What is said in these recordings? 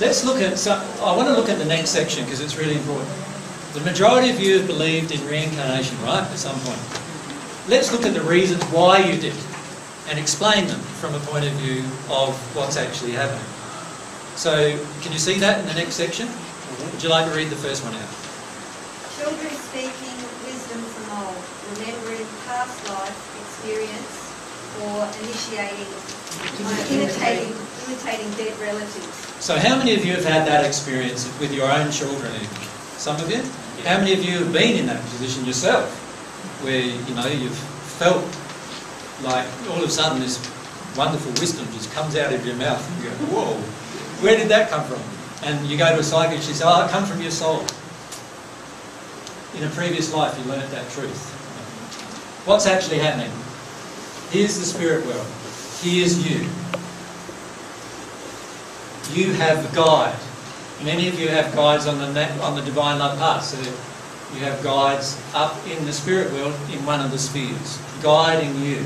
let's look at, so I want to look at the next section because it's really important. The majority of you have believed in reincarnation, right, at some point. Let's look at the reasons why you did and explain them from a point of view of what's actually happening. So, can you see that in the next section? Mm-hmm. Would you like to read the first one out? Children speaking wisdom from old, remembering past life experience or initiating, imitating, imitating dead relatives. So how many of you have had that experience with your own children? Some of you? How many of you have been in that position yourself? Where, you know, you've felt like all of a sudden this wonderful wisdom just comes out of your mouth and you go, whoa, where did that come from? And you go to a psychic, she says, oh, it comes from your soul. In a previous life you learnt that truth. What's actually happening? Here's the spirit world. Here's you. You have a guide. Many of you have guides on the on the divine love path. So you have guides up in the spirit world in one of the spheres, guiding you.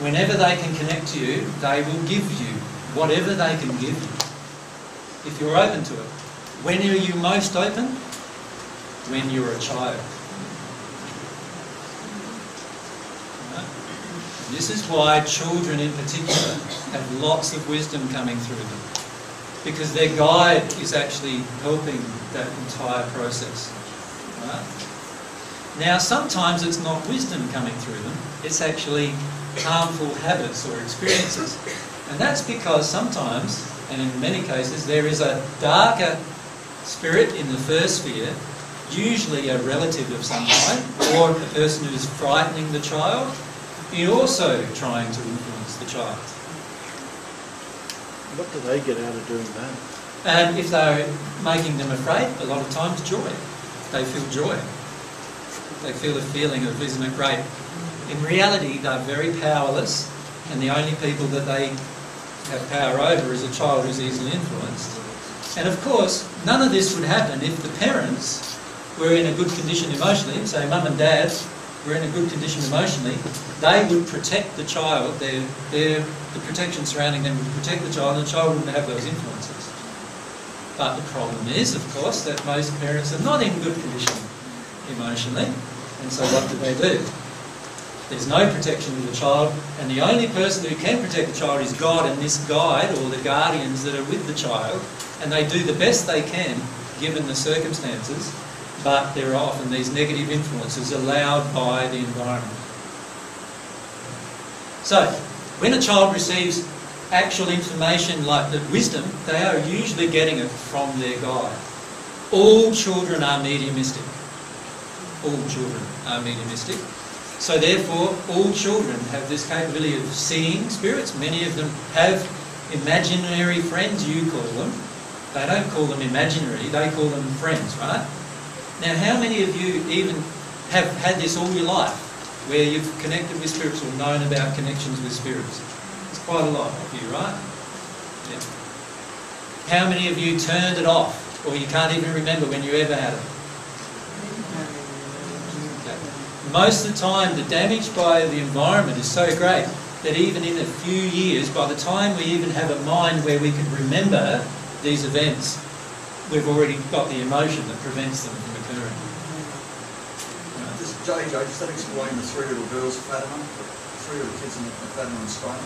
Whenever they can connect to you, they will give you whatever they can give you, if you're open to it. When are you most open? When you're a child. This is why children in particular have lots of wisdom coming through them. Because their guide is actually helping that entire process. Right? Now, sometimes it's not wisdom coming through them, it's actually harmful habits or experiences. And that's because sometimes, and in many cases, there is a darker spirit in the first sphere, usually a relative of some kind, or a person who's frightening the child, in also trying to influence the child. What do they get out of doing that? And if they're making them afraid, a lot of times joy. They feel joy. They feel a feeling of, isn't it great? In reality, they're very powerless, and the only people that they have power over is a child who's easily influenced. And of course, none of this would happen if the parents were in a good condition emotionally, say mum and dad were in a good condition emotionally, they would protect the child, their, their, the protection surrounding them would protect the child, and the child wouldn't have those influences. But the problem is, of course, that most parents are not in good condition emotionally, and so what do they do? There's no protection of the child, and the only person who can protect the child is God and this guide or the guardians that are with the child, and they do the best they can given the circumstances but there are often these negative influences allowed by the environment. So, when a child receives actual information like the wisdom, they are usually getting it from their guide. All children are mediumistic. All children are mediumistic. So therefore, all children have this capability of seeing spirits. Many of them have imaginary friends, you call them. They don't call them imaginary, they call them friends, right? Now, how many of you even have had this all your life, where you've connected with spirits or known about connections with spirits? It's quite a lot of you, right? Yeah. How many of you turned it off, or you can't even remember when you ever had it? Most of the time, the damage by the environment is so great that even in a few years, by the time we even have a mind where we can remember these events, we've already got the emotion that prevents them JJ, just that explain the three little girls of Fatima, the three little kids in Fatima and Spain.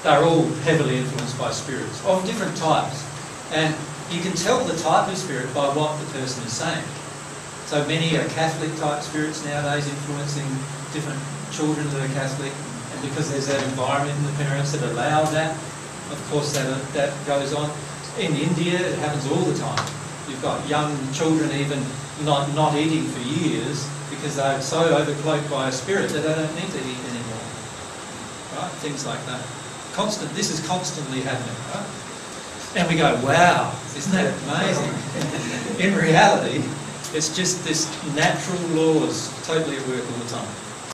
They're all heavily influenced by spirits of different types. And you can tell the type of spirit by what the person is saying. So many are Catholic type spirits nowadays influencing different children that are Catholic. And because there's that environment in the parents that allow that, of course that, that goes on. In India, it happens all the time. You've got young children even not, not eating for years because they're so overcloaked by a spirit that they don't need to eat anymore. Right? Things like that. Constant. This is constantly happening. Right? And we go, wow, isn't that amazing? In reality, it's just this natural laws totally at work all the time.